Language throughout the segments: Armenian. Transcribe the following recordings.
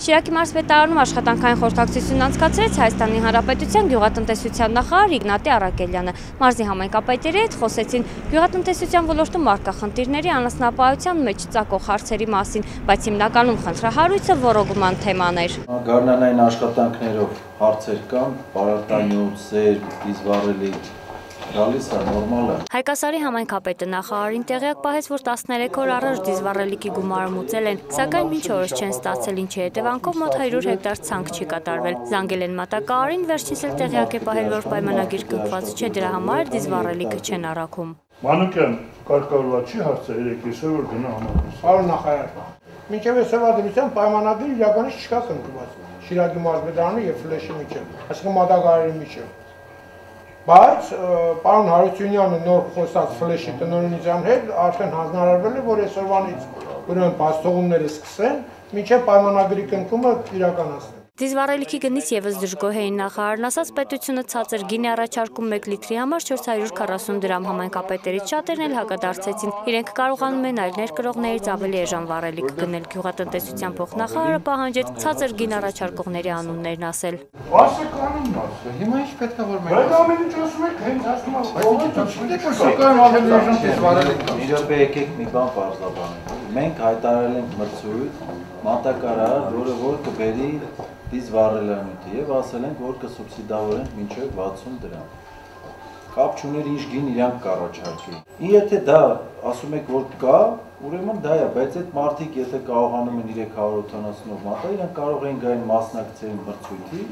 Շիրակի մարզպետարանում աշխատանքային խորհրդակցություն անցկացրեց Հայաստանի Հանրապետության գյուղատնտեսության նախարար Իգնատի Արաքելյանը։ Մարզի համայնքապետերի հետ խոսեցին գյուղատնտեսության ոլորտում արկա խնդիրների անասնապահության մեջ ծակող հարցերի մասին, բայց հիմնականում խնդրահարույցը ռոռոգման թեման էր։ Գարնանային աշխատանքներով հարցեր կան, պարարտանյութ, սեր, դիզվառելի գալիս է նորմալ է։ Հայկասարի համայնքապետը նախարարին տեղյակ պահեց, որ 13 օր առաջ դիզվառելիքի գումարը մուծել են, սակայն մինչ օրս չեն ստացել, ինչի հետևանքով մոտ 100 հեկտար ցանք չի կատարվել։ Զանգել են մատակարարին, վերջինս էլ տեղյակ է պահել, որ պայմանագիր կնքված չէ, դրա համար դիզվառելիքը չեն առաքում։ Մանուկյան կարգավորված չի հարցը երեք այսօր որ գնա համակարգ։ Պարոն նախարար, մինչև այսօրվա դրության պայմանագիր իրականից չկա կնքված Շիրակի մարզպետարանի եւ ֆլեշի միջև, այսինքն մատակարարի միջև։ Բայց պարոն Հարությունյանը նոր խոսած ֆլեշի տնօրինության հետ արդեն հանձնարարվել է, որ այսօրվանից ուրեմն բացթողումները սկսեն, մինչև պայմանագրի կնքումը իրականացնեն։ Դիզվառելիքի գնից եւս դժգոհ էին նախարարն ասաց պետությունը ցածր գինի առաջարկում 1 լիտրի համար 440 դրամ համայնքապետերից շատերն էլ հակադարձեցին։ Իրենք կարողանում են այլ ներկրողներից ավելի էժան վառելիք գնել։ Գյուղատնտեսության փոխնախարարը պահանջեց ցածր գին առաջարկողների անուններն ասել։ Ասը կանոնն ասը։ Հիմա ինչ պետք է որ մենք Բայց ամեն ինչ ասում եք հենց ասում եք։ Բայց որ սակայն ավելի էժան դիզվառելիք կա։ Իրոք եկեք մի բան բարձրաբանենք։ Մենք հայտարարել ենք մրցույթ մատակարար, որը որ կբերի դիզվառելանյութը եւ ասել ենք, որ կսուբսիդավորենք մինչեւ 60 դրամ։ Կապ չուներ ինչ գին իրանք կառաջարկի։ Եթե դա ասում եք, որ կա, ուրեմն դա է, բայց այդ մարդիկ եթե կարողանում են 380-ով մատա, իրանք կարող են գային մասնակցեին մրցույթի,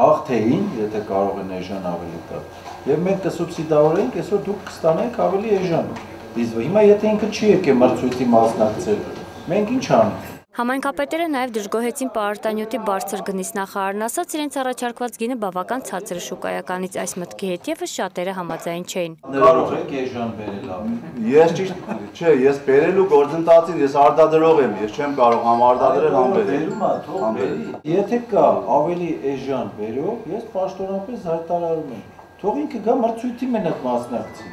հաղթեին, եթե կարող են էժան ավելի տալ։ Եվ մենք կսուբսիդավորենք, այսօր դուք կստանեք ավելի էժան։ Իսկ հիմա եթե ինքը չի եկե մրցույթի մասնակցել, մենք ինչ անենք։ Համայնքապետերը նաև դժգոհեցին պարարտանյութի բարձր գնից նախարարն ասաց իրենց առաջարկված գինը բավական ցածր է շուկայականից այս մտքի հետ եւս շատերը համաձայն չէին։ Կարող եք էժան բերել ավելի։ Ես ճիշտ չէ, ես բերելու գործընթացին ես արտադրող եմ, ես չեմ կարող համ արտադրել համ բերել։ Եթե կա ավելի էժան բերող, ես պաշտոնապես հայտարարում եմ։ Թող ինքը գա մրցույթի մենակ մասնակցի։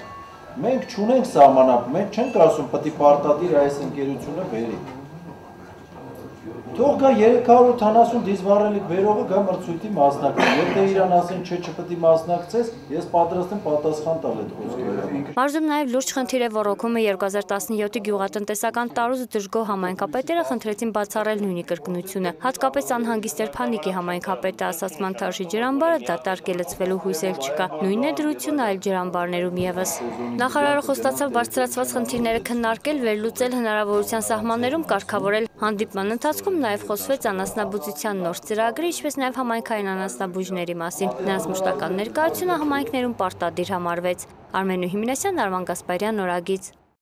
Մենք չունենք սահմանապ, մենք չենք ասում պետք է պարտադիր այս ընկերությունը բերի։ Թող գա 380 դիզվառելիք բերողը գա մրցույթի մասնակցի։ Եթե իրան ասեն չէ, չպետք է մասնակցես, ես պատրաստ եմ պատասխան տալ այդ խոսքերը։ Մարզում նաև լուրջ խնդիր է ռոռոկումը 2017-ի գյուղատնտեսական տարուց դժգոհ համայնքապետերը խնդրեցին բացառել նույնի կրկնությունը։ Հատկապես անհանգիստ էր Փանիկի համայնքապետը ասաց Մանթարշի ջրամբարը դատարկ է լցվելու հույս էլ չկա։ Նույնն է դրությունը այլ ջրամբարներում եւս։ Նախարարը խոստացավ բարձրացված խնդիրները քննարկել, վերլուծել հնարավորության սահմաններում կարգավորել հանդիպման ընթացքում նաև խոսվեց անասնաբուծության նոր ծրագրի, ինչպես նաև համայնքային անասնաբույժների մասին։ Նրանց մշտական ներկայությունը համայնքներում պարտադիր համարվեց։ Արմենու Հիմնեսյան, Արման Գասպարյան, Նորագից։